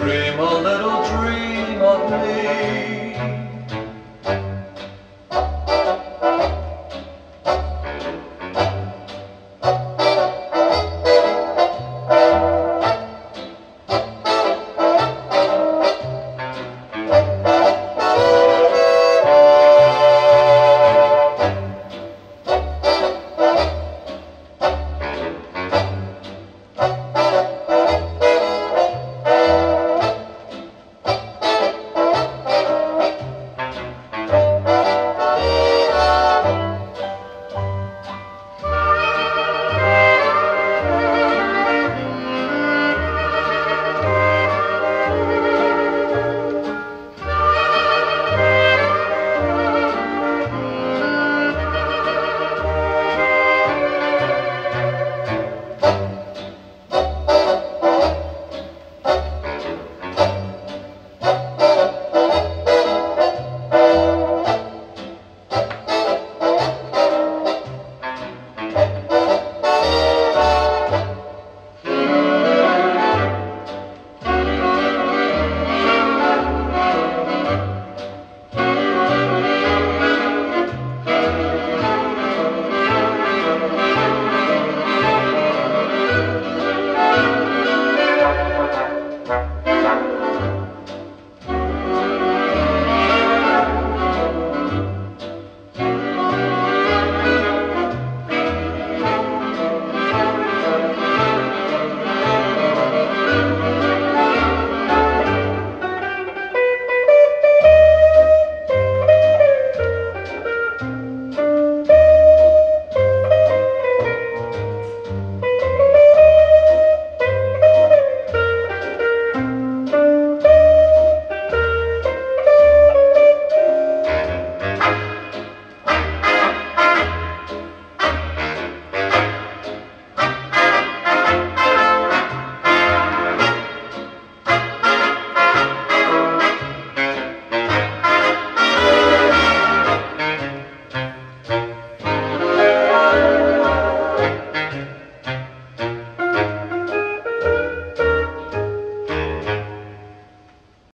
dream a little